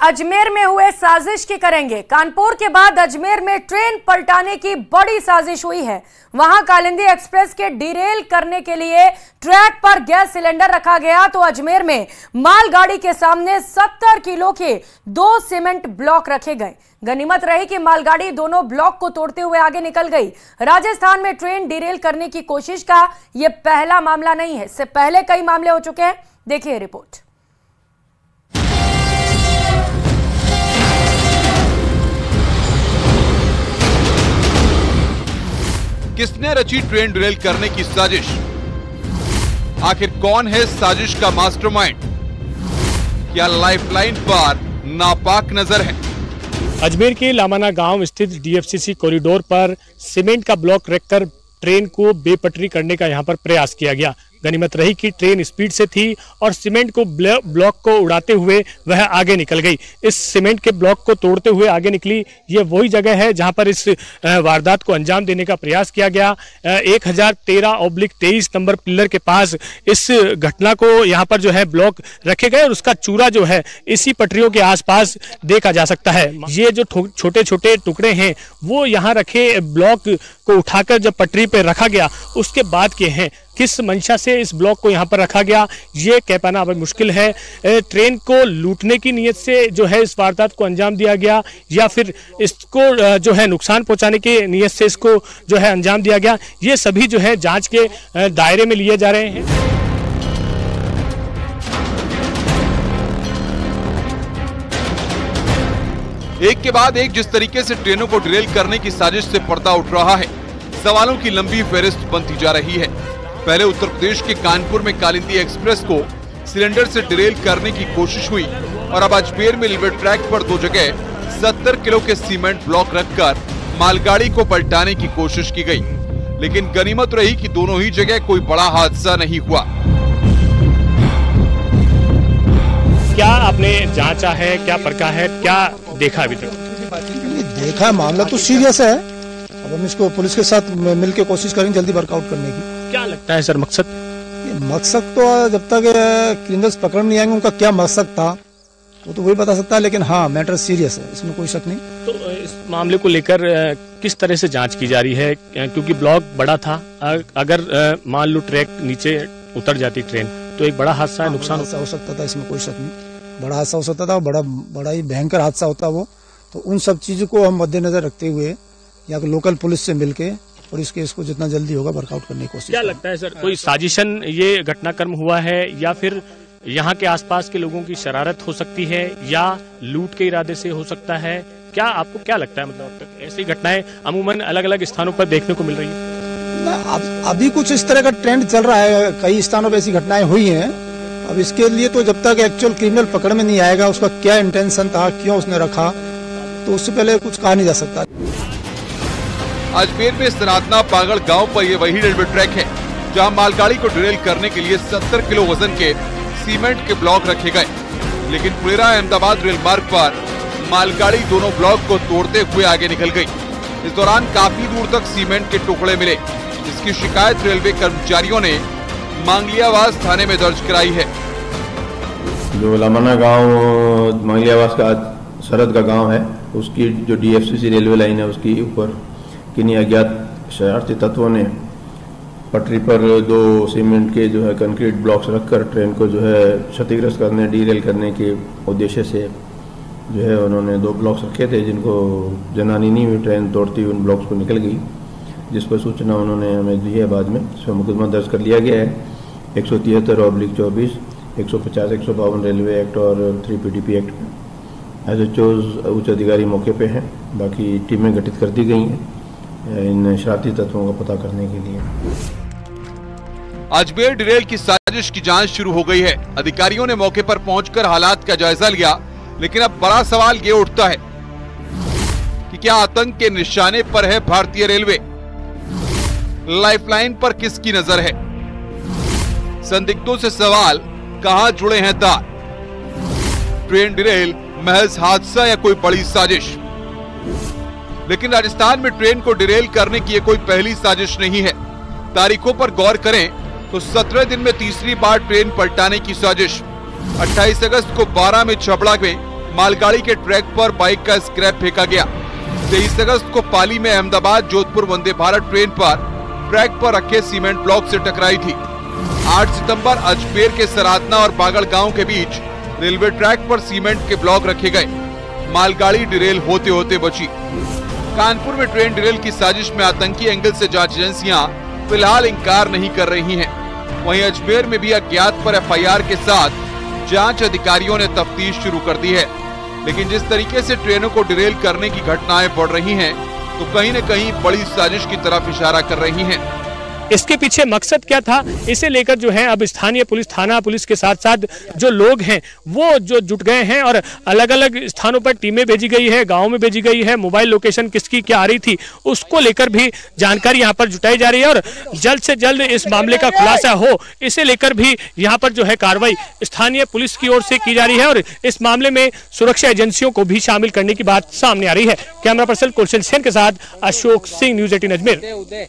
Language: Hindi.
अजमेर में हुए साजिश की करेंगे। कानपुर के बाद अजमेर में ट्रेन पलटाने की बड़ी साजिश हुई है। वहाँ कालिंदी एक्सप्रेस के डिरेल करने के लिए ट्रैक पर गैस सिलेंडर रखा गया तो अजमेर में मालगाड़ी के सामने 70 किलो के दो सीमेंट ब्लॉक रखे गए। गनीमत रही कि मालगाड़ी दोनों ब्लॉक को तोड़ते हुए आगे निकल गई। राजस्थान में ट्रेन डिरेल करने की कोशिश का यह पहला मामला नहीं है। इससे पहले कई मामले हो चुके हैं। देखिए रिपोर्ट। किसने रची ट्रेन डिरेल करने की साजिश? आखिर कौन है साजिश का मास्टरमाइंड? क्या लाइफलाइन पर नापाक नज़र है? अजमेर के लामाना गाँव स्थित डीएफसीसी कॉरिडोर पर सीमेंट का ब्लॉक रखकर ट्रेन को बेपटरी करने का यहाँ पर प्रयास किया गया। गनीमत रही कि ट्रेन स्पीड से थी और सीमेंट को ब्लॉक को उड़ाते हुए वह आगे निकल गई। इस सीमेंट के ब्लॉक को तोड़ते हुए आगे निकली। ये वही जगह है जहाँ पर इस वारदात को अंजाम देने का प्रयास किया गया। एक हज़ार तेरह ऑब्लिक तेईस नंबर पिल्लर के पास इस घटना को यहाँ पर जो है ब्लॉक रखे गए और उसका चूरा जो है इसी पटरियों के आसपास देखा जा सकता है। ये जो छोटे छोटे टुकड़े हैं, वो यहाँ रखे ब्लॉक को उठाकर जब पटरी पर रखा गया, उसके बाद के हैं। किस मंशा से इस ब्लॉक को यहाँ पर रखा गया, ये कह पाना अब मुश्किल है। ट्रेन को लूटने की नीयत से जो है इस वारदात को अंजाम दिया गया, या फिर इसको जो है नुकसान पहुँचाने की नीयत से इसको जो है अंजाम दिया गया, ये सभी जो है जाँच के दायरे में लिए जा रहे हैं। एक के बाद एक जिस तरीके से ट्रेनों को डिरेल करने की साजिश से पर्दा उठ रहा है, सवालों की लंबी फेरिस्त बनती जा रही है। पहले उत्तर प्रदेश के कानपुर में कालिंदी एक्सप्रेस को सिलेंडर से डिरेल करने की कोशिश हुई और अब अजमेर में रेलवे ट्रैक पर दो जगह 70 किलो के सीमेंट ब्लॉक रखकर मालगाड़ी को पलटाने की कोशिश की गई। लेकिन गनीमत रही कि दोनों ही जगह कोई बड़ा हादसा नहीं हुआ। क्या आपने जांचा है? क्या परखा है? क्या देखा अभी तक? देखा मामला तो सीरियस है। अब हम इसको पुलिस के साथ मिलकर कोशिश करेंगे जल्दी वर्कआउट करने की। लगता है सर मकसद? मकसद तो जब तक क्रिमिनल्स पकड़ नहीं आएँगे उनका क्या मकसद था? वो तो वही बता सकता है लेकिन हाँ मैटर सीरियस है इसमें कोई शक नहीं। तो इस मामले को लेकर किस तरह से जाँच की जा रही है? क्योंकि ब्लॉक बड़ा था अगर मान लो ट्रैक नीचे उतर जाती ट्रेन तो एक बड़ा हादसा है हाँ, नुकसान हो सकता था इसमें कोई शक नहीं। बड़ा हादसा हो सकता था बड़ा बड़ा ही भयंकर हादसा होता वो। तो उन सब चीज़ों को हम मद्देनजर रखते हुए या लोकल पुलिस से मिलके और इस केस को जितना जल्दी होगा वर्कआउट करने की कोशिश क्या लगता है सर? कोई साजिशन ये घटनाक्रम हुआ है या फिर यहाँ के आसपास के लोगों की शरारत हो सकती है या लूट के इरादे से हो सकता है? क्या आपको क्या लगता है मतलब ऐसी घटनाएँ अमूमन अलग अलग स्थानों पर देखने को मिल रही है? अब अभी कुछ इस तरह का ट्रेंड चल रहा है कई स्थानों पर ऐसी घटनाएँ हुई हैं। अब इसके लिए तो जब तक एक्चुअल क्रिमिनल पकड़ में नहीं आएगा उसका क्या इंटेंशन था क्यों उसने रखा तो उससे पहले कुछ कहा नहीं जा सकता। अजमेर में सनातना पागड़ गाँव पर ये वही रेलवे ट्रैक है, जहाँ मालगाड़ी को ड्रिल करने के लिए 70 किलो वज़न के सीमेंट के ब्लॉक रखे गए। लेकिन पुलेरा अहमदाबाद रेल मार्ग पर मालगाड़ी दोनों ब्लॉक को तोड़ते हुए आगे निकल गई। इस दौरान काफ़ी दूर तक सीमेंट के टुकड़े मिले, जिसकी शिकायत रेलवे कर्मचारियों ने मांगलियावास थाने में दर्ज कराई है। जो लमाना गाँव, मांगलियावास का सरहद का गाँव है, उसकी जो डीएफसीसी रेलवे लाइन है, उसकी ऊपर किन्हीं अज्ञात शरारती तत्वों ने पटरी पर दो सीमेंट के जो है कंक्रीट ब्लॉक्स रखकर ट्रेन को जो है क्षतिग्रस्त करने, डीरेल करने के उद्देश्य से जो है उन्होंने दो ब्लॉक्स रखे थे, जिनको जनानी नहीं हुई, ट्रेन तोड़ती हुई उन ब्लॉक्स को निकल गई। जिस पर सूचना उन्होंने हमें दी है बाद में इसमें मुकदमा दर्ज कर लिया गया है। एक सौ तिहत्तर ऑब्लिक चौबीस, एक सौ पचास, एक सौ बावन रेलवे एक्ट और three P D P act में। एज एच उच्च अधिकारी मौके पे हैं, बाकी टीमें गठित कर दी गई हैं। इन शरारती तत्वों का पता करने के लिए। अजमेर डिरेल की साजिश की जाँच शुरू हो गई है। अधिकारियों ने मौके पर पहुंचकर हालात का जायजा लिया, लेकिन अब बड़ा सवाल ये उठता है कि क्या आतंक के निशाने पर है भारतीय रेलवे? लाइफलाइन पर किसकी नज़र है? संदिग्धों से सवाल, कहाँ जुड़े हैं तार? ट्रेन डिरेल, महज हादसा या कोई बड़ी साजिश? लेकिन राजस्थान में ट्रेन को डिरेल करने की ये कोई पहली साजिश नहीं है। तारीखों पर गौर करें तो 17 दिन में तीसरी बार ट्रेन पलटाने की साजिश। 28 अगस्त को बारह में छपड़ा में मालगाड़ी के ट्रैक पर बाइक का स्क्रैप फेंका गया। तेईस अगस्त को पाली में अहमदाबाद, जोधपुर, वंदे भारत ट्रेन पर ट्रैक पर रखे सीमेंट ब्लॉक से टकराई थी। 8 सितंबर, अजमेर के सरादना और बागड़ गाँव के बीच रेलवे ट्रैक पर सीमेंट के ब्लॉक रखे गए। मालगाड़ी डिरेल होते होते बची। कानपुर में ट्रेन डिरेल की साजिश में आतंकी एंगल से जाँच एजेंसियाँ फ़िलहाल इंकार नहीं कर रही हैं। वहीं अजमेर में भी अज्ञात पर एफआईआर के साथ जाँच अधिकारियों ने तफ्तीश शुरू कर दी है लेकिन जिस तरीके से ट्रेनों को डिरेल करने की घटनाएँ बढ़ रही हैं, तो कहीं न कहीं बड़ी साजिश की तरफ़ इशारा कर रही हैं। इसके पीछे मकसद क्या था? इसे लेकर जो है अब स्थानीय पुलिस, थाना पुलिस के साथ साथ जो लोग हैं, वो जो जुट गए हैं और अलग अलग स्थानों पर टीमें भेजी गई है, गाँव में भेजी गई है। मोबाइल लोकेशन किसकी क्या आ रही थी, उसको लेकर भी जानकारी यहाँ पर जुटाई जा रही है और जल्द से जल्द इस मामले का खुलासा हो। इसे लेकर भी यहाँ पर जो है कार्रवाई स्थानीय पुलिस की ओर से की जा रही है और इस मामले में सुरक्षा एजेंसियों को भी शामिल करने की बात सामने आ रही है। कैमरा पर्सन कुलशन सेन के साथ अशोक सिंह, न्यूज़ एटीन अजमेर।